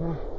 Yeah.